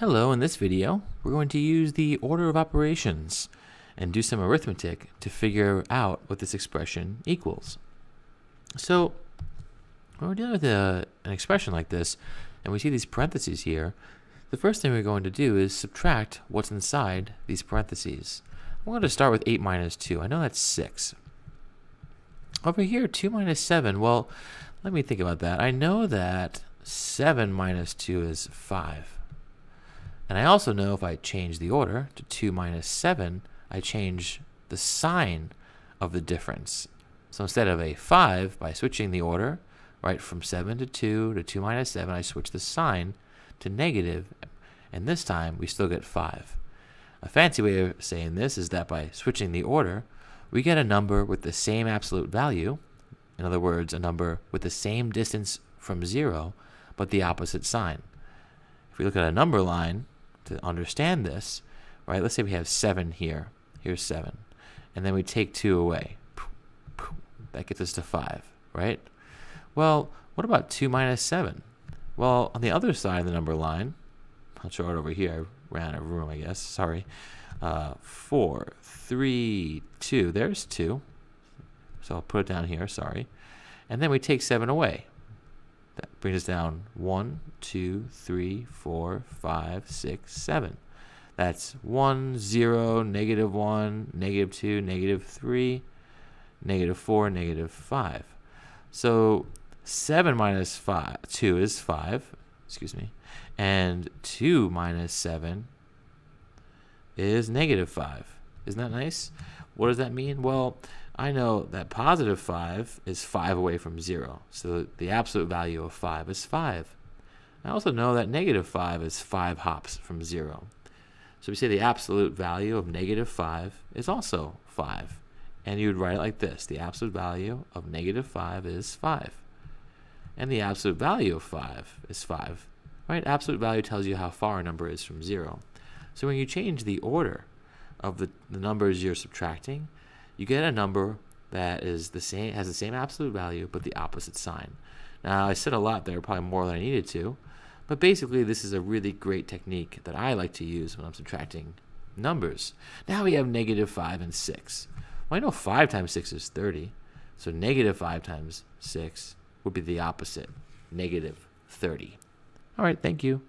Hello, in this video, we're going to use the order of operations and do some arithmetic to figure out what this expression equals. So, when we're dealing with a, an expression like this, and we see these parentheses here, the first thing we're going to do is subtract what's inside these parentheses. I'm going to start with 8 minus 2. I know that's 6. Over here, 2 minus 7, well, let me think about that. I know that 7 minus 2 is 5. And I also know if I change the order to 2 minus 7, I change the sign of the difference. So instead of a 5, by switching the order, right, from 7 to 2 to 2 minus 7, I switch the sign to negative, and this time we still get 5. A fancy way of saying this is that by switching the order, we get a number with the same absolute value, in other words, a number with the same distance from 0, but the opposite sign. If we look at a number line, to understand this, right? Let's say we have 7 here. Here's 7. And then we take 2 away. That gets us to 5, right? Well, what about 2 minus 7? Well, on the other side of the number line, I'll show it over here. I ran out of room, I guess. Sorry. Uh, 4, 3, 2. There's 2. So I'll put it down here. Sorry. And then we take 7 away. That brings us down 1, 2, 3, 4, 5, 6, 7. That's 1, 0, negative 1, negative 2, negative 3, negative 4, negative 5. So 7 minus 5, 2 is 5, excuse me, and 2 minus 7 is negative 5. Isn't that nice? What does that mean? Well, I know that positive 5 is 5 away from 0. So the absolute value of 5 is 5. I also know that negative 5 is 5 hops from 0. So we say the absolute value of negative 5 is also 5. And you would write it like this. The absolute value of negative 5 is 5. And the absolute value of 5 is 5. Right? Absolute value tells you how far a number is from 0. So when you change the order of the, the numbers you're subtracting, you get a number that is the same has the same absolute value but the opposite sign. Now I said a lot there, probably more than I needed to, but basically this is a really great technique that I like to use when I'm subtracting numbers. Now we have negative 5 and 6. Well, I know 5 times 6 is 30, so negative 5 times 6 would be the opposite, negative 30. All right, thank you.